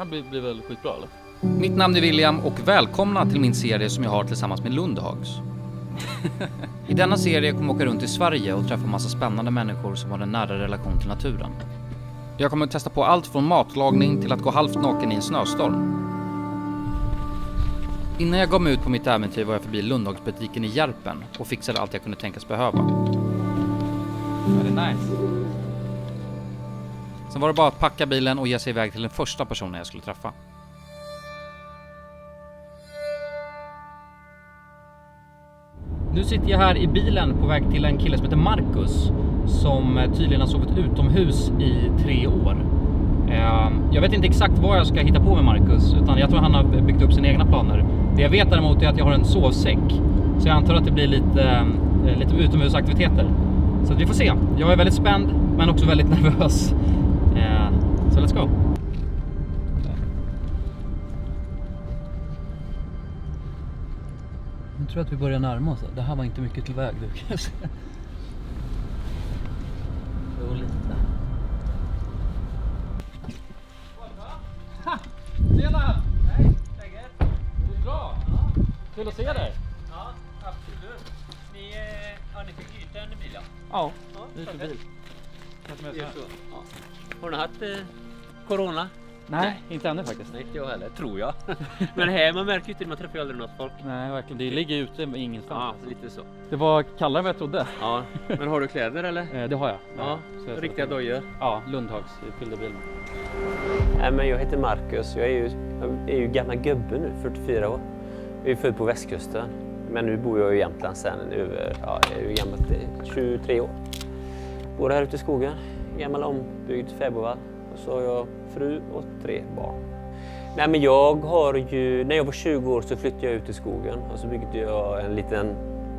Här blir, blir väl skitbra eller? Mitt namn är William och välkomna till min serie som jag har tillsammans med Lundhags. I denna serie kommer jag åka runt i Sverige och träffa massa spännande människor som har en nära relation till naturen. Jag kommer att testa på allt från matlagning till att gå halvt naken i en snöstorm. Innan jag gav mig ut på mitt äventyr var jag förbi Lundhagsbutiken i Järpen och fixade allt jag kunde tänkas behöva. Very nice. Sen var det bara att packa bilen och ge sig iväg till den första personen jag skulle träffa. Nu sitter jag här i bilen på väg till en kille som heter Marcus som tydligen har sovit utomhus i tre år. Ehm, jag vet inte exakt vad jag ska hitta på med Marcus utan jag tror han har byggt upp sina egna planer. Det jag vet däremot är att jag har en sovsäck så jag antar att det blir lite, eh, lite utomhusaktiviteter. Så att vi får se. Jag är väldigt spänd men också väldigt nervös. Eh, let's go. Nu tror jag att vi börjar närma oss. Det här var inte mycket till väg du kan jag säga. Jo, lite. Tjena! Hej, läget? Det är bra. Ja, Kul att se dig. ja absolut. Ni, eh, ja, ni fick hyra en bil ja? Ja, Ja, vi kör perfekt. bil. Har ni haft eh, Corona? Nej, inte ännu faktiskt. Nej, inte jag heller, tror jag. Men här, man märker ju inte, man träffar ju aldrig något folk. Nej, verkligen. Det ligger ute ingenstans. Ja, lite så. Det var kallare än vad jag trodde. Ja, men har du kläder eller? Eh, Det har jag. Ja, så jag riktiga dojor. Ja, Lundhags fyllde bilen. Nej, men jag heter Marcus. Jag är ju, jag är ju gammal gubbe nu, 44 år. Jag är född på västkusten. Men nu bor jag i Jämtland sedan över, ja, jag är ju gammal, eh, 23 år. Bor här ute i skogen, gammal ombyggd fäbodvall. Och så har jag fru och tre barn. Nej, men jag har ju, när jag var 20 år så flyttade jag ut i skogen och så byggde jag en liten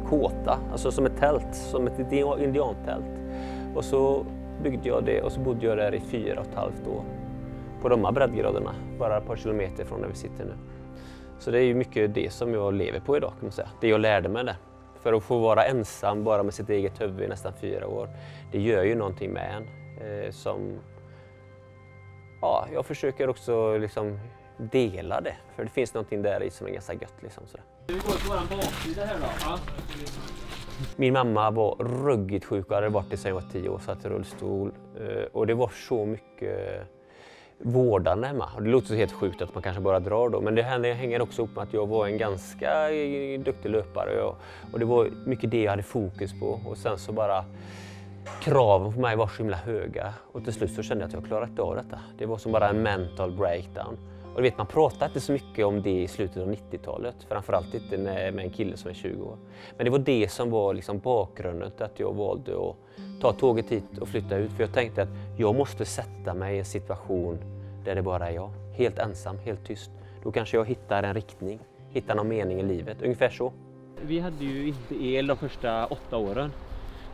kåta, alltså som ett tält, som ett indiantält. Och så byggde jag det och så bodde jag där i fyra och ett halvt år på de här breddgraderna, bara ett par kilometer från där vi sitter nu. Så det är ju mycket det som jag lever på idag kan man säga. Det jag lärde mig där. För att få vara ensam bara med sitt eget huvud i nästan fyra år, det gör ju någonting med en. Eh, som, ja, jag försöker också liksom dela det, för det finns någonting där i som är ganska gött. Liksom, sådär. Vi går på våran baksida här då. Ja. Min mamma var ruggigt sjuk och hade varit det sedan jag var tio år, satt i rullstol. Eh, Och det var så mycket vårdande hemma. Det låter så helt sjukt att man kanske bara drar då, men det hänger- också ihop med att jag var en ganska eh, duktig löpare. Och- Och det var mycket det jag hade fokus på. Och sen så bara kraven på mig var så himla höga. Och till slut så kände jag att jag klarat av detta. Det var som bara en mental breakdown. Och du vet, man pratar inte så mycket om det i slutet av 90-talet. Framförallt inte med en kille som är 20 år. Men det var det som var liksom bakgrunden till att jag valde att ta tåget hit och flytta ut. För jag tänkte att jag måste sätta mig i en situation där det bara är jag. Helt ensam, helt tyst. Då kanske jag hittar en riktning, hittar någon mening i livet. Ungefär så. Vi hade ju inte el de första åtta åren.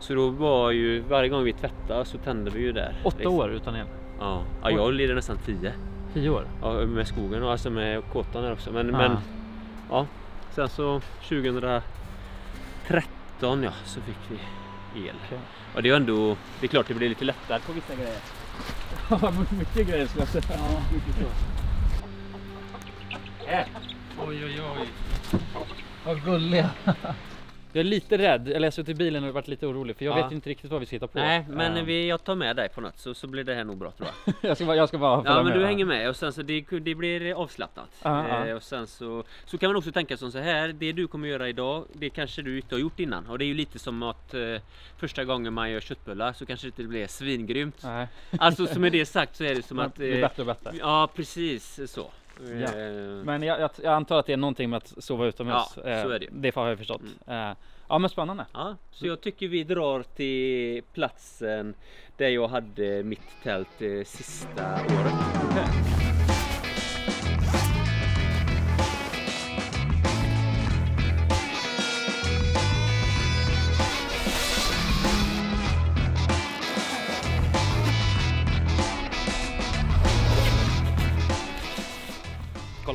Så då var ju varje gång vi tvättade så tände vi ju där. Åtta liksom. år utan el. Ja, ja jag lider nästan tio. Tio år. Ja, med skogen och alltså med kåtan där också. Men, Ja. men ja, sen så 2013 ja, så fick vi el. Okej. Och det är ju ändå, det är klart det blir lite lättare på vissa grejer. Ja, mycket grejer skulle jag säga. Ja, mycket så. Oj, oj, oj. Vad gulliga. Jag är lite rädd, eller jag suttit i bilen och varit lite orolig för jag Ja. vet inte riktigt vad vi ska hitta på. Nej, men Ehm, vi, jag tar med dig på något så, så blir det här nog bra tror jag. jag, ska jag ska bara Ja men med. du hänger med och sen så det, det blir avslappnat. Ja, ja. Eh, och sen så, så kan man också tänka som så här, det du kommer göra idag, det kanske du inte har gjort innan. Och det är ju lite som att eh, första gången man gör köttbullar så kanske det inte blir svingrymt. Nej, Alltså som med det sagt så är det som att... det blir eh, bättre och bättre. Ja precis så. Ja. Eh, Men jag, jag, jag antar att det är någonting med att sova utomhus. Ja, Eh, så är det ju. Det har jag förstått. Eh, Ja men spännande. Ja, så jag tycker vi drar till platsen där jag hade mitt tält eh, sista året.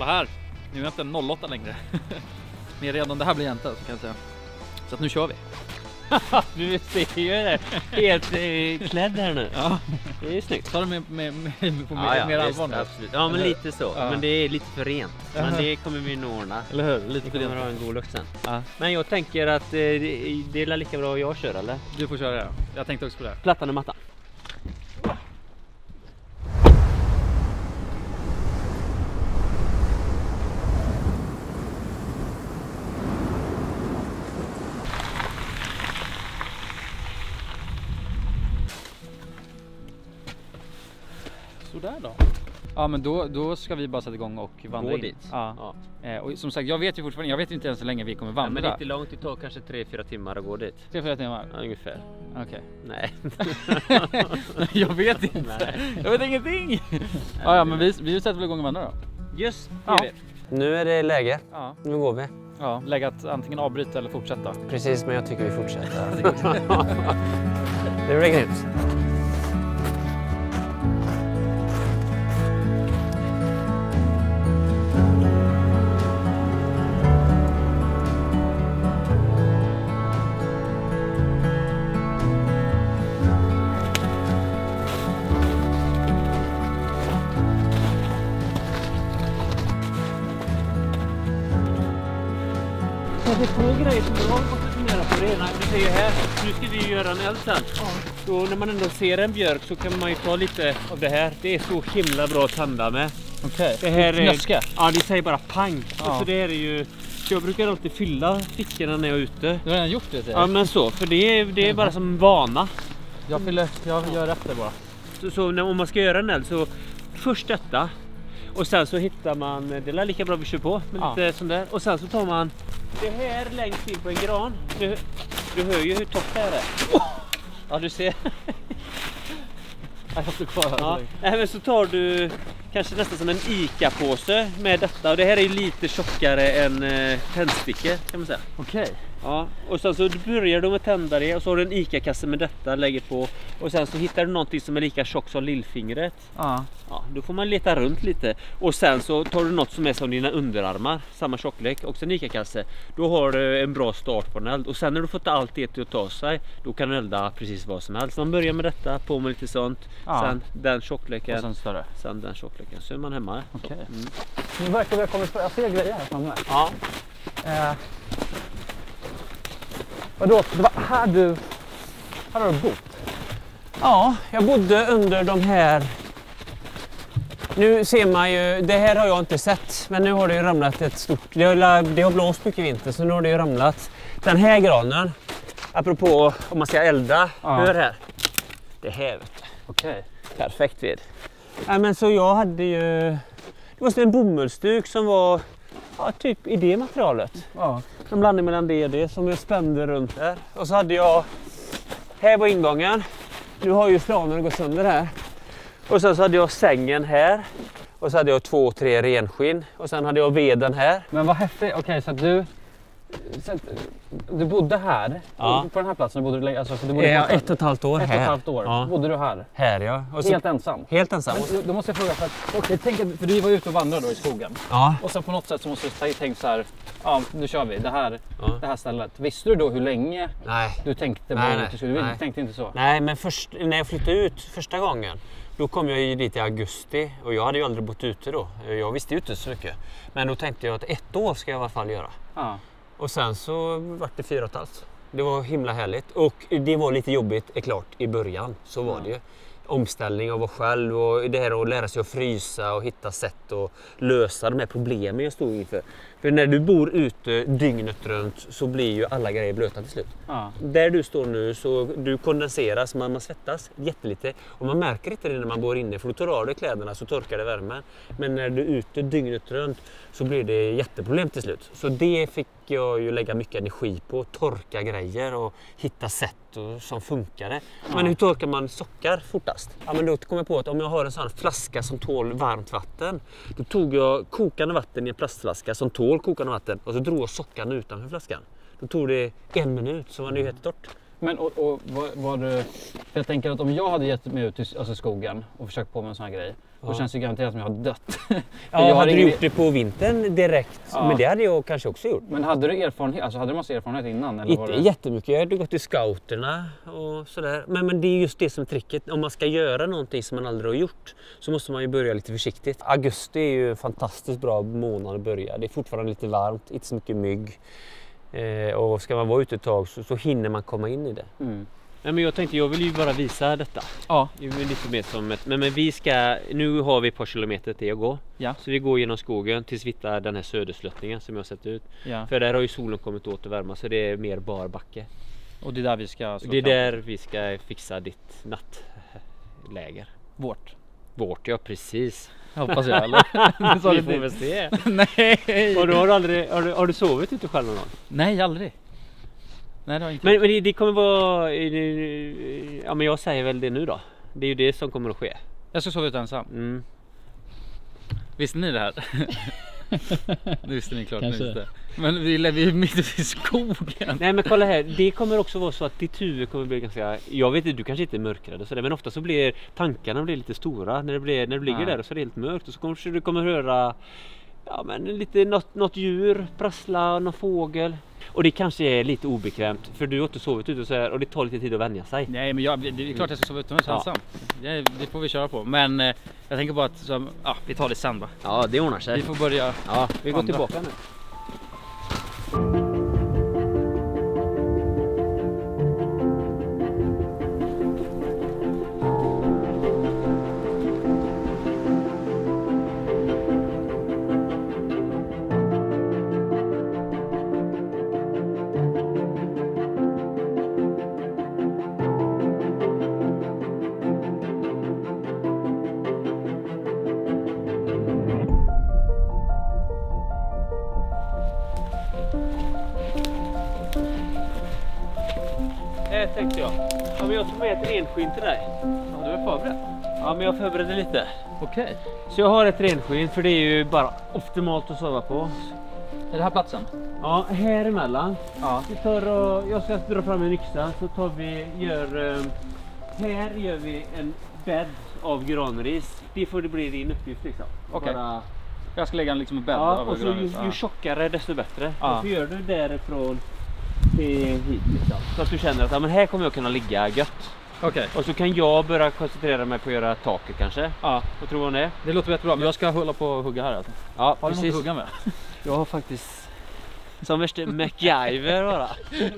Kolla här! Nu är jag inte en 08 längre. Men redan det här blir jänta så kan jag säga. Så att nu kör vi. Du ser ju det. Helt eh, klädd här nu. Ja. Det är snyggt. Ta det med, med, med, på Ja, ja, mer allvar nu. absolut. Ja, men lite så. Ja. Men det är lite för rent. Men det kommer vi nog ordna. Eller hur? Lite Vi för kommer det. ha en god lukt sen. Ja. Men jag tänker att eh, det, är lika bra jag kör eller? Du får köra det. Jag tänkte också på det. Plattan och mattan. Ja men då, då ska vi bara sätta igång och vandra Gå in. dit. Ja. Eh, och som sagt jag vet ju fortfarande, jag vet ju inte ens hur länge vi kommer Ja, men det vandra. inte långt, det tar kanske 3-4 timmar att gå dit. Tre, fyra timmar? Ja, ungefär. Okej. Nej. jag vet inte. Nej. Jag vet ingenting. ja, ja men vi, vi sätter väl igång och vandrar då. Just det. Ja. Nu är det läge. Ja. Nu går vi. ja. Lägga att antingen avbryta eller fortsätta. Precis, men jag tycker vi fortsätter. nu är det grymt. Det är två grejer som jag måste fundera på. Det ena, du ser ju här, nu ska vi ju göra en eld sen. Då när man ändå ser en björk så kan man ju ta lite av det här. Det är så himla bra att tända med. Okej. Det här är... Knöska. Ja, det säger bara pang. Ja. Och så det här är ju... Så jag brukar alltid fylla fickorna när jag är ute. Du har redan gjort det säger Ja men så, för det är, det är bara som vana. Jag fyller, jag gör efter bara. Så, så när, om man ska göra en eld så först detta. Och sen så hittar man, det är lika bra vi kör på med Ja. lite sånt där. Och sen så tar man det här längst in på en gran. Du, du hör ju hur torrt det här är. Ja du ser. Jag står kvar här. Ja. Nej, men så tar du kanske nästan som en ICA-påse med detta. Och det här är ju lite tjockare än eh, tändstickor kan man säga. Okej. Ja, och sen så börjar du med att tända det och så har du en ICA-kasse med detta, lägger på. Och sen så hittar du någonting som är lika tjockt som lillfingret. Ja. Ja, då får man leta runt lite. Och sen så tar du något som är som dina underarmar, samma tjocklek, också en ICA-kasse. Då har du en bra start på en eld. Och sen när du fått allt det till att ta sig, då kan du elda precis vad som helst. Man börjar med detta, på med lite sånt. Ja. Sen den tjockleken, Och sen... sen större. den tjockleken. Så är man hemma. Okej. Mm. Nu verkar vi ha kommit på, jag ser grejer här framme. Ja, Eh. Vadå, det var här du... Här har du bott? Ja, jag bodde under de här... Nu ser man ju, det här har jag inte sett, men nu har det ju ramlat ett stort... Det har, det har blåst mycket i vinter, så nu har det ju ramlat. Den här granen, apropå om man ska elda, Ja. hör här. Det här vet du. Okej. Perfekt ved. Nej, men så jag hade ju... Det var en bomullsduk som var ja, typ i det materialet. Ja. En blandning mellan det och det som jag spände runt där. Och så hade jag... Här var ingången. Nu har ju planen gått sönder här. Och sen så hade jag sängen här. Och så hade jag två, tre renskinn. Och sen hade jag veden här. Men vad häftigt. Okej, så att du... Att, du bodde här? Ja. På den här platsen? Du bodde, alltså, för du bodde Ja, en ett och ett halvt år ett och här. ett halvt år. Ja. Bodde du här? Här ja. Och så, Helt ensam? helt ensam. Men, då måste jag fråga, för, att, okej, tänk, att- för du var ute och vandrade då i skogen. Ja. Och sen på något sätt så måste du ha tänkt så här, ja nu kör vi, det här, Ja. det här stället. Visste du då hur länge Nej. du tänkte Nej, nej, du nej. tänkte inte så? Nej, men först, när jag flyttade ut första gången då kom jag ju dit i augusti och jag hade ju aldrig bott ute då. Jag visste ju inte så mycket. Men då tänkte jag att ett år ska jag i alla fall göra. Ja. Och sen så vart det fyra och ett halvt. Det var himla härligt. Och det var lite jobbigt, är klart, i början. Så var det ju. Omställning av att vara själv och det här att lära sig att frysa och hitta sätt att lösa de här problemen jag stod inför. För när du bor ute dygnet runt så blir ju alla grejer blöta till slut. Ja. Där du står nu så du kondenseras, man, man svettas jättelite och man märker inte det när man går inne för då tar du av dig kläderna så torkar det värmen. Men när du är ute dygnet runt så blir det jätteproblem till slut. Så det fick jag ju lägga mycket energi på, torka grejer och hitta sätt som funkade. Men hur torkar man sockar fortast? Ja, men då kom jag på att om jag har en sån här flaska som tål varmt vatten. Då tog jag kokande vatten i en plastflaska som tål kokande vatten och så drog jag sockan utanför flaskan. Då tog det en minut så var det ju helt torrt. Men och, och var, var du, jag tänker att om jag hade gett mig ut i alltså skogen och försökt på med en sån här grej. Då Ja. känns det garanterat som jag har dött. Ja, jag hade du ingen- gjort det på vintern direkt? Ja. Men det hade jag kanske också gjort. Men hade du erfarenhet? Alltså hade du massa erfarenhet innan? Eller var Inte det... jättemycket. Jag hade gått i scouterna och sådär. Men, men det är just det som är tricket. Om man ska göra någonting som man aldrig har gjort så måste man ju börja lite försiktigt. Augusti är ju en fantastiskt bra månad att börja. Det är fortfarande lite varmt, inte så mycket mygg. Eh, och ska man vara ute ett tag så, så hinner man komma in i det. Mm. Nej, men jag tänkte jag vill ju bara visa detta. Ja. Lite mer som ett, men, men vi ska, nu har vi ett par kilometer till att gå. Ja. Så vi går genom skogen tills vi hittar den här södersluttningen som jag har sett ut. ja. För där har ju solen kommit åt att värma så det är mer bar backe. Och det är där vi ska Det är där vi ska fixa ditt nattläger. Vårt. Vårt ja, precis. Hoppas jag eller? Vi får väl se. Nej! Och då har du aldrig, har du, har du sovit ute själv någon gång? Nej, aldrig. Nej, det har jag inte. Men, men det, det kommer vara, ja men jag säger väl det nu då. Det är ju det som kommer att ske. Jag ska sova ute ensam. Mm. Visste ni det här? det visste ni klart Kanske. visste. Men vi lever ju mitt i skogen. Nej men kolla här, det kommer också vara så att ditt huvud kommer bli ganska, jag vet inte, du kanske inte är mörkrädd och sådär men ofta så blir tankarna blir lite stora när, det blir, när du ligger Ja. där och så är det helt mörkt och så kanske du kommer höra Ja men lite något, något djur prassla, någon fågel. Och det kanske är lite obekvämt för du har inte sovit ute och så här och det tar lite tid att vänja sig. Nej men jag, det är klart jag ska sova utomhus Ja. ensam. Det, det får vi köra på. Men eh, jag tänker bara att så, ja, vi tar det sen va. Ja det ordnar Vi sig. får börja. Ja, vi går Andra. tillbaka nu. Tänkte jag. Ja, men jag tog med ett renskinn till dig. Ja, du är förberedd. Ja, men jag förberedde lite. Okej. Så jag har ett renskinn för det är ju bara optimalt att sova på. Är det här platsen? Ja, här emellan. Ja. Vi tar och, jag ska dra fram en yxa så tar vi, gör, eh, här gör vi en bädd av granris. Det får det bli din uppgift liksom. Okej. Bara, Jag ska lägga en liksom bädd ja, och så ju, ju tjockare desto bättre. Ja. Och så gör du därifrån hit liksom. Så att du känner att ja, men här kommer jag kunna ligga gött. Okej. Och så kan jag börja koncentrera mig på att göra taket kanske. Ja, Vad tror du om det? det låter jättebra. Men jag ska hålla på och hugga här alltså. Ja, Har du något att hugga med? Jag har faktiskt som värsta MacGyver bara.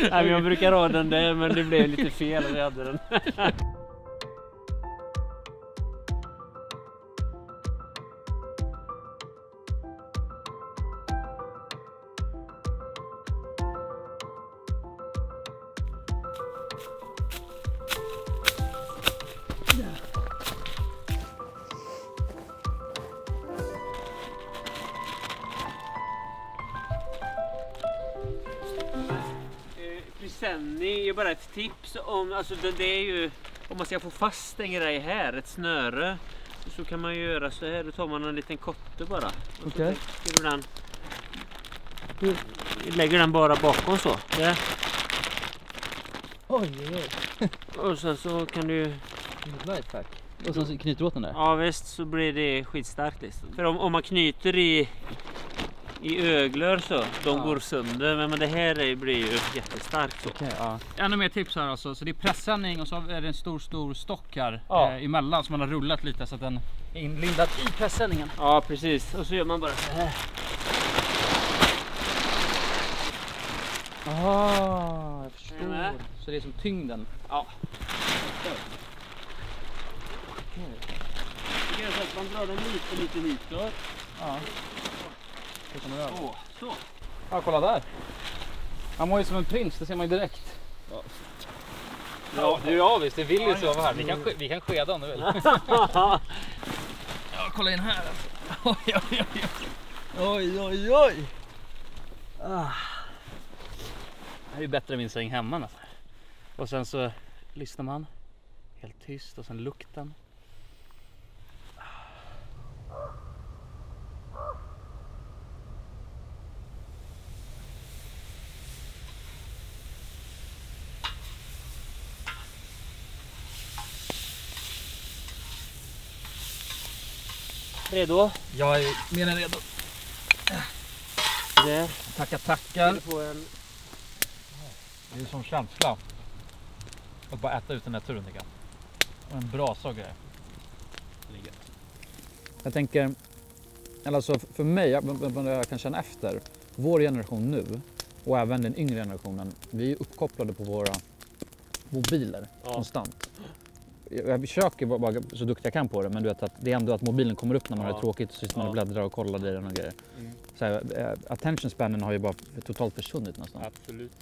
Nej, men jag brukar ha den där men det blev lite fel när jag hade den. Presenning är bara ett tips om, alltså det, det är ju om man ska få fast en grej här, ett snöre. Så kan man göra så här, då tar man en liten kotte bara. Och så Okej. lägger du den, du lägger den bara bakom så. Där. Oj, oj, oj. Och sen så kan du, Lifehack. Och sen så knyter du åt den där? ja visst så blir det skitstarkt liksom. För om, om man knyter i i öglor så, de Ja. går sönder. Men, men det här är, blir ju jättestarkt så. Okej, ja. Ännu mer tips här alltså. Så det är pressändning och så är det en stor, stor stock här Ja. eh, emellan som man har rullat lite så att den är inlindad i pressändningen. Ja precis, och så gör man bara så här. Ah, jag förstår. Med? Så det är som tyngden. Ja. Att man drar den lite, lite hitåt. Ja. Så kommer det över. Så, så. Ja, kolla där. Han mår ju som en prins, det ser man ju direkt. Ja, du, ja visst, det vill ju sova här. Vi kan, ske- vi kan skeda om du vill. ja, kolla in här alltså. Oj, oj, oj. Oj, oj, oj. Ah. Det här är ju bättre än min säng hemma nästan. Och sen så lyssnar man. Helt tyst och sen lukten. Redo? Jag är mer än redo. Där. Tackar, tackar. En... Det är som känsla. Att bara äta ut den här turen tycker jag. Och en brasa och grejer. Jag tänker, eller alltså för mig, jag- jag kan känna efter, vår generation nu och även den yngre generationen, vi är uppkopplade på våra mobiler Ja. konstant. Jag försöker vara så duktig jag kan på det men du vet att det är ändå att mobilen kommer upp när man har Ja. det tråkigt och så sitter man och bläddrar och kollar i den och grejer. Mm. Så här, eh, attention spanen har ju bara totalt försvunnit nästan. Absolut.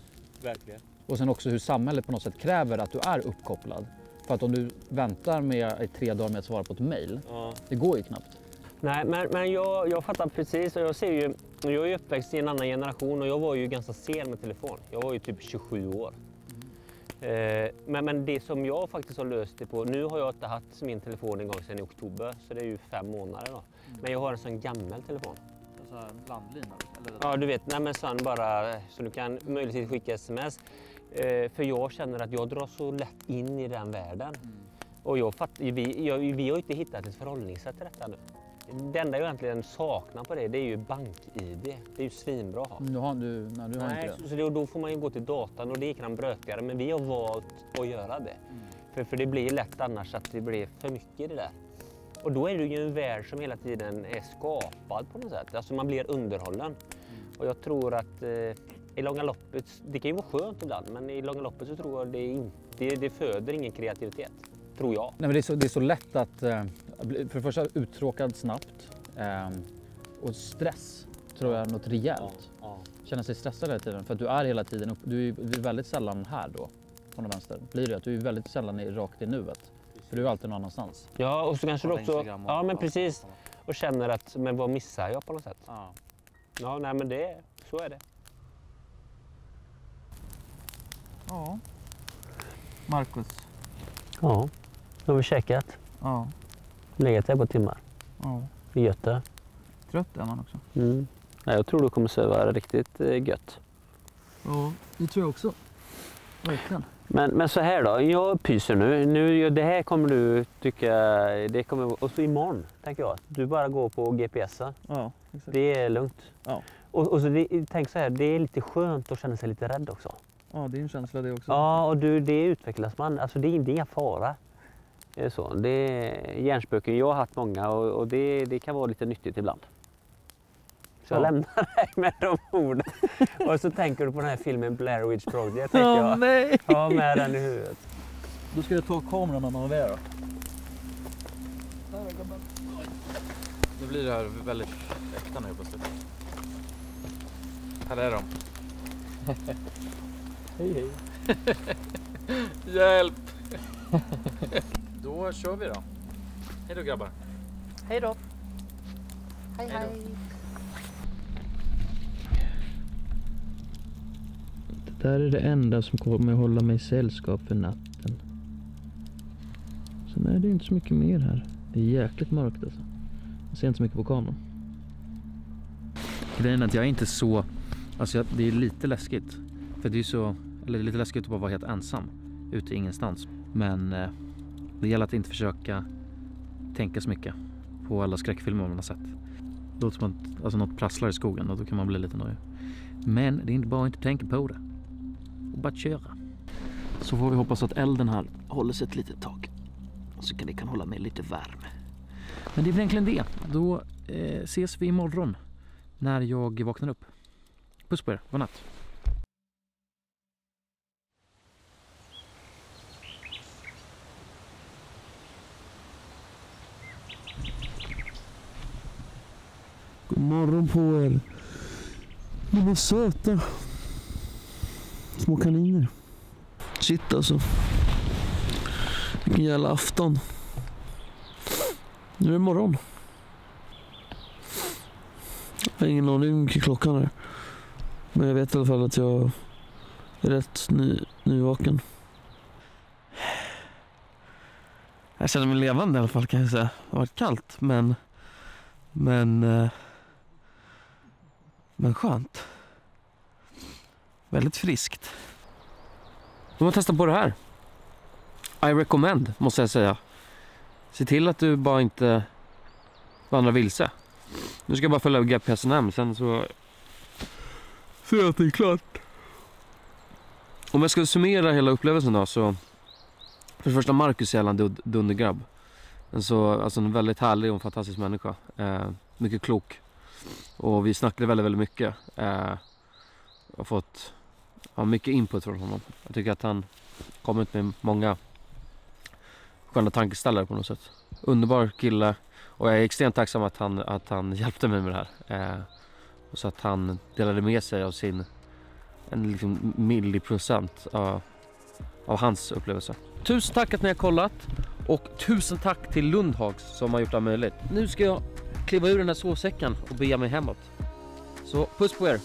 Verkligen. Och sen också hur samhället på något sätt kräver att du är uppkopplad. För att om du väntar med i tre dagar med att svara på ett mail, Ja. det går ju knappt. Nej, men, men jag, jag fattar precis och jag ser ju, jag är ju uppväxt i en annan generation och jag var ju ganska sen med telefon. Jag var ju typ 27 år. Eh, men, men det som jag faktiskt har löst det på, nu har jag inte haft min telefon en gång sedan i oktober så det är ju fem månader då. Men jag har en sån gammal telefon. Alltså landlina? Eller? Ja du vet, nej men sån bara så du kan möjligtvis skicka sms. Eh, för jag känner att jag drar så lätt in i den världen. Och jag fatt, vi, jag, vi har inte hittat ett förhållningssätt till detta nu. Det enda jag egentligen saknar på det, det är ju bank-id. Det är ju svinbra att ha. Du har, du, nej, du har Nej, inte det? så, det, då får man ju gå till datan och det gick han brötigare. Men vi har valt att göra det. För, för det blir lätt annars att det blir för mycket i det där. Och då är det ju en värld som hela tiden är skapad på något sätt. Alltså man blir underhållen. Och jag tror att eh, i långa loppet, det kan ju vara skönt ibland, men i långa loppet så tror jag det, inte, det, det föder ingen kreativitet. Tror jag. Nej, men det, är så, det är så lätt att, eh, för det första uttråkad snabbt eh, och stress tror jag är något rejält. Ja. Känna sig stressad hela tiden för att du är hela tiden upp, du är, väldigt sällan här då. Från vänster blir det att du är väldigt sällan i, rakt i nuet. För du är alltid någon annanstans. Ja, och så kanske du också... Ja, men precis. Och känner att, men vad missar jag på något sätt? Ja. Ja, nej men det, så är det. ja. Marcus. Ja, nu har vi käkat. Ja. Legat här på timmar. ja. I Göte. Trött är man också. Mm. Nej, jag tror du kommer söva riktigt eh, gött. Ja, det tror jag också. Verkligen. Men, men så här då, jag pyser nu. nu. Det här kommer du tycka, det kommer, och så imorgon tänker jag, du bara går på GPSen. Ja, exakt. Det är lugnt. Ja. Och, och så det, tänk så här, det är lite skönt att känna sig lite rädd också. Ja, det är en känsla det också. Ja, och du, det utvecklas man. Alltså det är, det är inga fara. Det är så. Det är hjärnspöken, jag har haft många och, och det, det kan vara lite nyttigt ibland. Så jag Ja. lämnar dig med de orden. och så tänker du på den här filmen Blair Witch Project. tänker jag. nej! Ha med den i huvudet. Då ska jag ta kameran när man är där då. Nu blir det här väldigt äkta nu plötsligt. Här är de. Hej hej. Hjälp! då kör vi då. Hej då grabbar. Hej då. Hej Hej. Det där är det enda som kommer hålla mig sällskap för natten. Sen är det inte så mycket mer här. Det är jäkligt mörkt alltså. Jag ser inte så mycket på kameran. Grejen är att jag är inte så... Alltså jag, det är lite läskigt. För det är så... Eller det är lite läskigt att bara vara helt ensam. Ute i ingenstans. Men eh, det gäller att inte försöka tänka så mycket på alla skräckfilmer man har sett. Det låter som att alltså, något prasslar i skogen och då kan man bli lite nöjd. Men det är inte bara att inte tänka på det. Och bara köra. Så får vi hoppas att elden här håller sig ett litet tag. Så kan det kan hålla med lite värme. Men det är väl egentligen det. Då eh, ses vi imorgon när jag vaknar upp. Puss på er. Godnatt. God morgon på er. De är söta. Små kaniner. Shit alltså. Vilken jävla afton. Nu är det morgon. Jag har ingen aning hur mycket klockan är. Men jag vet i alla fall att jag är rätt ny, nyvaken. Jag känner mig levande i alla fall kan jag säga. Det har varit kallt men men eh, men skönt. Väldigt friskt. De har testat på det här. I recommend måste jag säga. Se till att du bara inte vandra vilse. Nu ska jag bara följa GPSen hem, sen så ser jag att det är klart. Om jag ska summera hela upplevelsen då så för det första Marcus är en dud- dundergrabb. En, så, alltså en väldigt härlig och fantastisk människa. Eh, mycket klok. Och vi snackade väldigt, väldigt mycket. Eh, och fått ja, mycket input från honom. Jag tycker att han kommit med många sköna tankeställare på något sätt. Underbar kille och jag är extremt tacksam att han, att han hjälpte mig med det här. Eh, och så att han delade med sig av sin en liksom milliprocent av, av hans upplevelse. Tusen tack att ni har kollat och tusen tack till Lundhags som har gjort det här möjligt. Nu ska jag kliva ur den här sovsäcken och bege mig hemåt. Så puss på er!